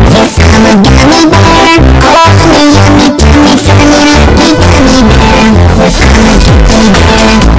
I'm a gummy bear. Oh, me yummy, tummy, funny. I'm a I'm a gummy bear.